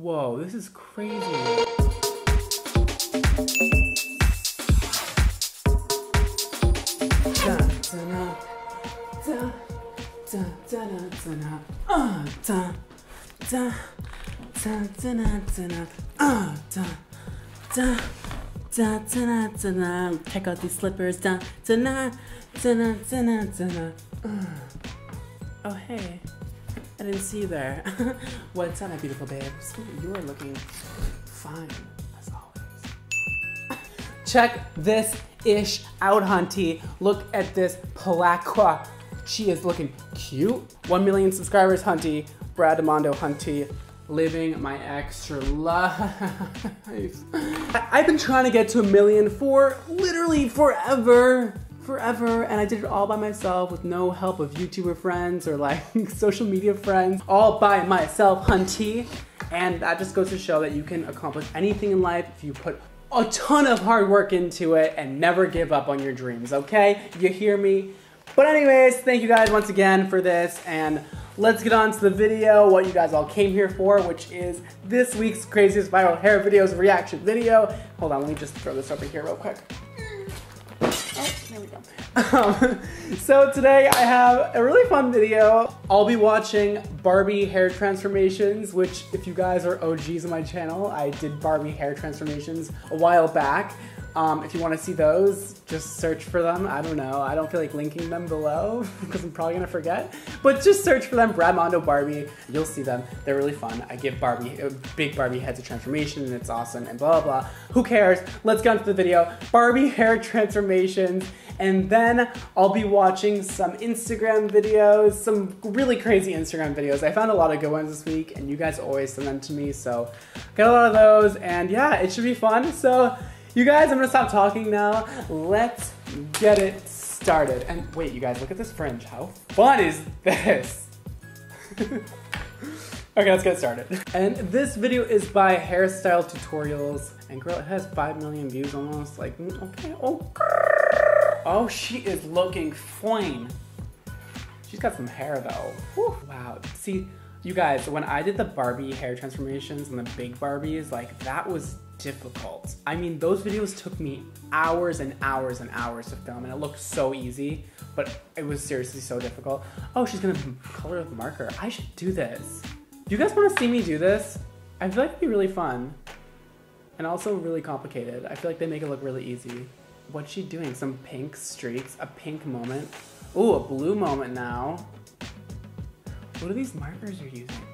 Whoa, this is crazy. Check out these slippers. Uh. Oh, hey. I didn't see you there. What's up, my beautiful babes? You are looking fine, as always. Check this ish out, hunty. Look at this palaqua. She is looking cute. 1 million subscribers, hunty. Brad Amondo, hunty. Living my extra life. I've been trying to get to a million for literally forever forever and I did it all by myself with no help of YouTuber friends or like social media friends, all by myself, hunty. And that just goes to show that you can accomplish anything in life if you put a ton of hard work into it and never give up on your dreams, okay? You hear me? But anyways, thank you guys once again for this and let's get on to the video, what you guys all came here for, which is this week's craziest viral hair videos reaction video. Hold on, let me just throw this over here real quick. There we go. Um, so today I have a really fun video. I'll be watching Barbie hair transformations, which if you guys are OGs on my channel, I did Barbie hair transformations a while back. Um, if you want to see those, just search for them. I don't know. I don't feel like linking them below because I'm probably going to forget. But just search for them, Brad Mondo Barbie. You'll see them. They're really fun. I give Barbie, uh, big Barbie heads a transformation and it's awesome and blah, blah, blah. Who cares? Let's get into the video. Barbie hair transformations. And then I'll be watching some Instagram videos, some really crazy Instagram videos. I found a lot of good ones this week and you guys always send them to me. So got a lot of those and yeah, it should be fun. So you guys, I'm gonna stop talking now. Let's get it started. And wait, you guys, look at this fringe. How fun is this? okay, let's get started. And this video is by Hairstyle Tutorials. And girl, it has 5 million views almost. Like, mm, okay, oh, oh, she is looking fine. She's got some hair though. Whew. Wow, see, you guys, when I did the Barbie hair transformations and the big Barbies, like that was difficult. I mean, those videos took me hours and hours and hours to film and it looked so easy, but it was seriously so difficult. Oh, she's gonna color with marker. I should do this. Do you guys wanna see me do this? I feel like it'd be really fun. And also really complicated. I feel like they make it look really easy. What's she doing? Some pink streaks, a pink moment. Ooh, a blue moment now. What are these markers you're using?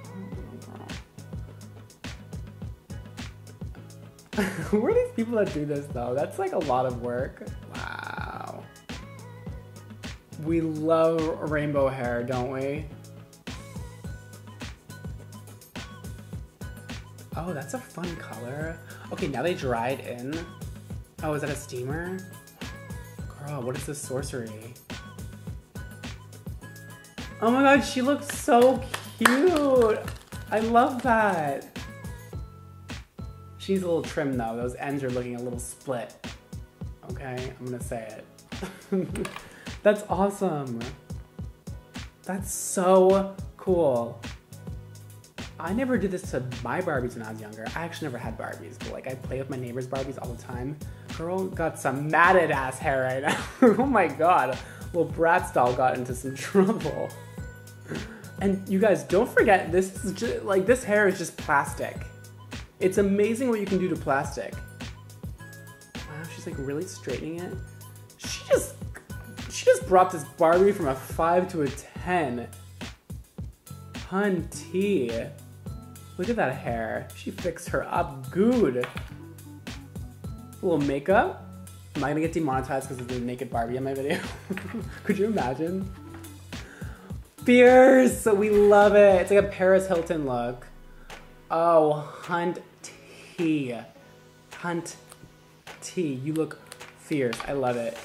Who are these people that do this though? That's like a lot of work. Wow. We love rainbow hair, don't we? Oh, that's a fun color. Okay, now they dried in. Oh, is that a steamer? Girl, what is this sorcery? Oh my god, she looks so cute. I love that. She's a little trim though. Those ends are looking a little split. Okay, I'm gonna say it. That's awesome. That's so cool. I never did this to my Barbies when I was younger. I actually never had Barbies, but like I play with my neighbor's Barbies all the time. Girl got some matted ass hair right now. oh my god. Little Bratz doll got into some trouble. And you guys, don't forget, this is just, like, this hair is just plastic. It's amazing what you can do to plastic. Wow, she's like really straightening it. She just, she just brought this Barbie from a five to a 10. Hunty. Look at that hair. She fixed her up good. A little makeup. Am I gonna get demonetized because of the naked Barbie in my video? Could you imagine? Fierce! We love it. It's like a Paris Hilton look. Oh, Hunt T. Hunt T. You look fierce. I love it.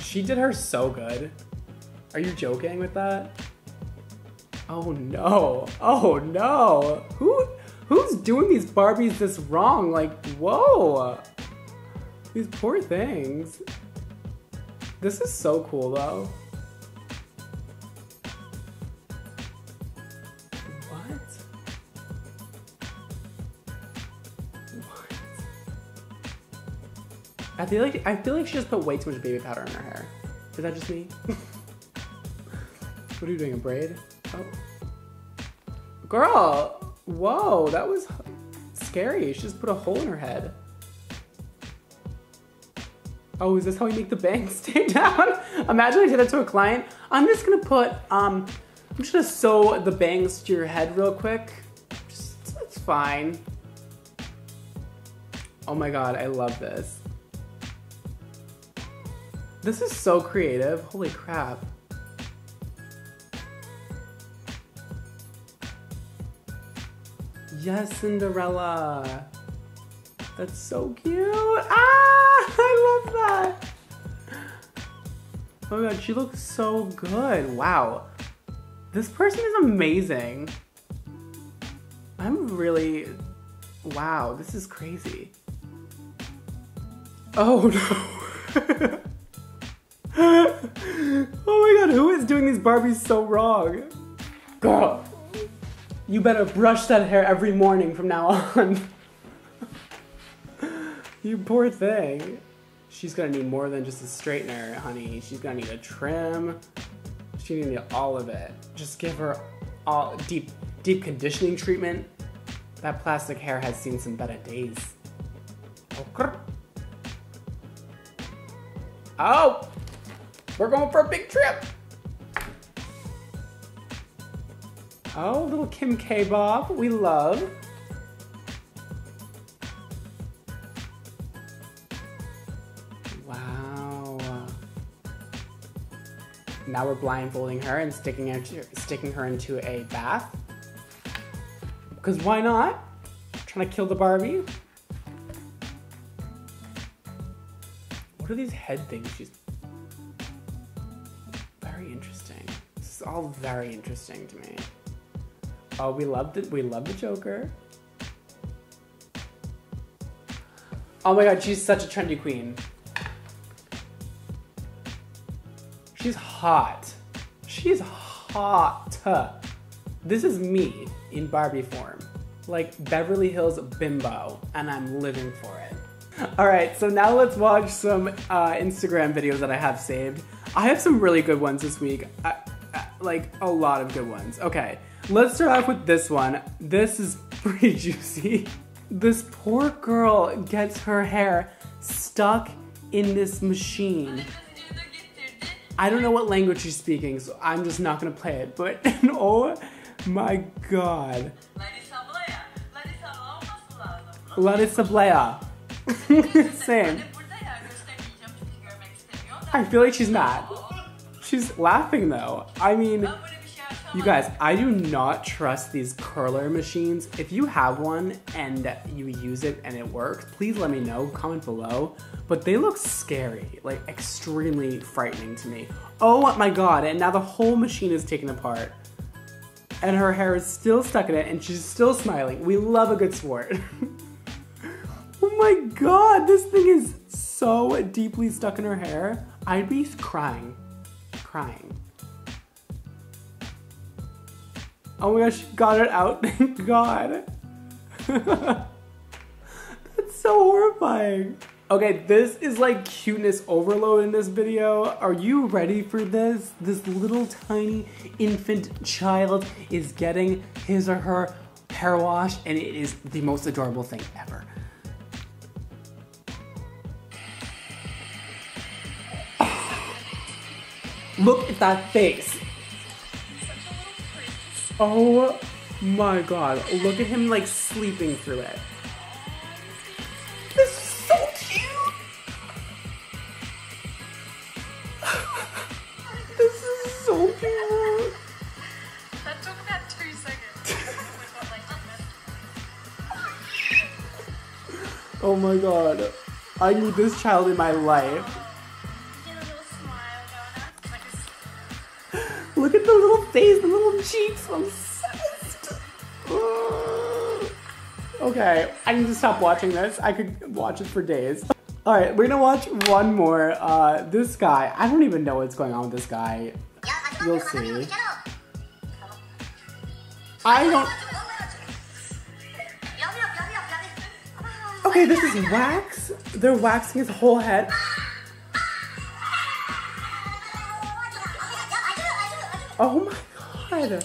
She did her so good. Are you joking with that? Oh no. Oh no. Who who's doing these Barbies this wrong? Like, whoa. These poor things. This is so cool though. I feel like I feel like she just put way too much baby powder in her hair. Is that just me? what are you doing? A braid? Oh. Girl! Whoa, that was scary. She just put a hole in her head. Oh, is this how we make the bangs stay down? Imagine I did that to a client. I'm just gonna put, um, I'm just gonna sew the bangs to your head real quick. Just, it's fine. Oh my god, I love this. This is so creative. Holy crap. Yes, Cinderella. That's so cute. Ah, I love that. Oh my god, she looks so good. Wow. This person is amazing. I'm really, wow, this is crazy. Oh no. oh my god, who is doing these Barbies so wrong? Girl, you better brush that hair every morning from now on. you poor thing. She's gonna need more than just a straightener, honey. She's gonna need a trim. She's gonna need all of it. Just give her all deep, deep conditioning treatment. That plastic hair has seen some better days. Oh! We're going for a big trip! Oh, little Kim K. Bob, we love. Wow. Now we're blindfolding her and sticking her, sticking her into a bath. Because why not? Trying to kill the Barbie. What are these head things she's all very interesting to me. Oh, we loved it. We love the Joker. Oh my god, she's such a trendy queen. She's hot. She's hot. This is me in Barbie form. Like Beverly Hills bimbo, and I'm living for it. All right, so now let's watch some uh, Instagram videos that I have saved. I have some really good ones this week. I like a lot of good ones. Okay, let's start off with this one. This is pretty juicy. This poor girl gets her hair stuck in this machine. I don't know what language she's speaking, so I'm just not gonna play it, but oh my god. Larissa Blea. Same. I feel like she's mad. She's laughing though. I mean, you guys, I do not trust these curler machines. If you have one and you use it and it works, please let me know, comment below. But they look scary, like extremely frightening to me. Oh my god, and now the whole machine is taken apart. And her hair is still stuck in it and she's still smiling. We love a good sport. oh my god, this thing is so deeply stuck in her hair. I'd be crying crying. Oh my gosh, got it out, thank God. That's so horrifying. Okay, this is like cuteness overload in this video. Are you ready for this? This little tiny infant child is getting his or her hair wash and it is the most adorable thing ever. Look at that face. Oh my god. Look at him like sleeping through it. This is so cute. this is so cute. That took about two seconds. oh my god. I need this child in my life. The little face, the little cheeks. I'm obsessed. Okay, I need to stop watching this. I could watch it for days. All right, we're gonna watch one more. Uh, this guy, I don't even know what's going on with this guy. You'll see. I don't. Okay, this is wax. They're waxing his whole head. Oh my god.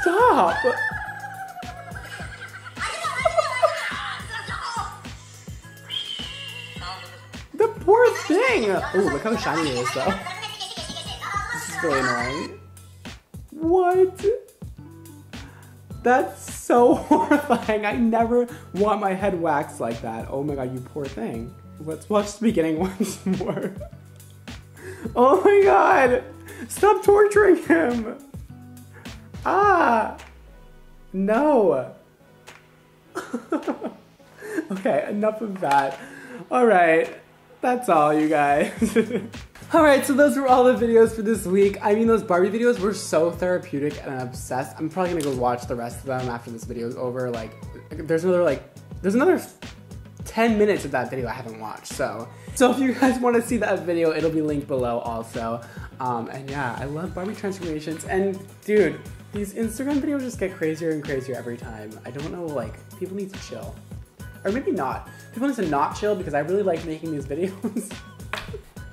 Stop. The poor thing. Oh, look how shiny it is though. This is really annoying. What? That's so horrifying. I never want my head waxed like that. Oh my god, you poor thing. Let's watch the beginning once more. Oh my god! Stop torturing him! Ah! No! okay, enough of that. Alright, that's all, you guys. Alright, so those were all the videos for this week. I mean, those Barbie videos were so therapeutic and obsessed. I'm probably gonna go watch the rest of them after this video is over. Like, there's another, like, there's another 10 minutes of that video I haven't watched, so. So if you guys wanna see that video, it'll be linked below also. Um, and yeah, I love Barbie transformations. And dude, these Instagram videos just get crazier and crazier every time. I don't know, like, people need to chill. Or maybe not. People need to not chill because I really like making these videos.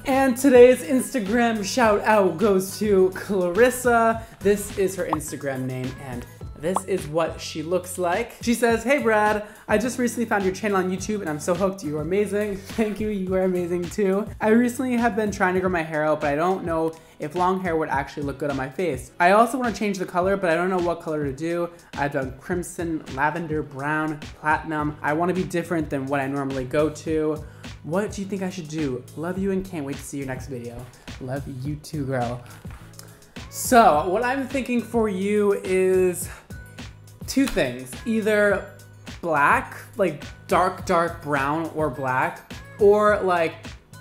And today's Instagram shout out goes to Clarissa. This is her Instagram name and this is what she looks like. She says, Hey Brad, I just recently found your channel on YouTube and I'm so hooked. You are amazing. Thank you, you are amazing too. I recently have been trying to grow my hair out, but I don't know if long hair would actually look good on my face. I also want to change the color, but I don't know what color to do. I've done crimson, lavender, brown, platinum. I want to be different than what I normally go to. What do you think I should do? Love you and can't wait to see your next video. Love you too, girl. So, what I'm thinking for you is two things. Either black, like dark, dark brown or black, or like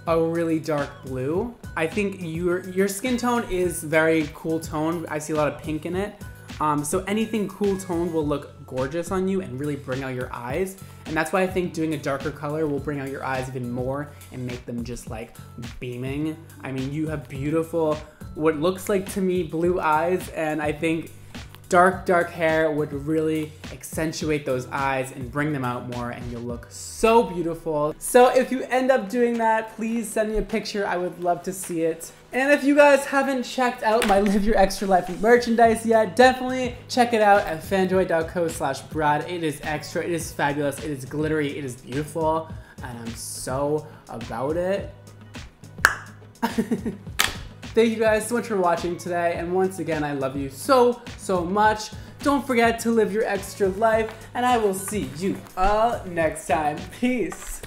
a really dark blue. I think your your skin tone is very cool tone. I see a lot of pink in it. Um, so anything cool toned will look gorgeous on you and really bring out your eyes. And that's why I think doing a darker color will bring out your eyes even more and make them just like beaming. I mean, you have beautiful, what looks like to me blue eyes and I think dark, dark hair would really accentuate those eyes and bring them out more and you'll look so beautiful. So if you end up doing that, please send me a picture. I would love to see it. And if you guys haven't checked out my Live Your Extra Life merchandise yet, definitely check it out at fanjoy.co slash brad. It is extra, it is fabulous, it is glittery, it is beautiful, and I'm so about it. Thank you guys so much for watching today, and once again, I love you so, so much. Don't forget to live your extra life, and I will see you all next time. Peace.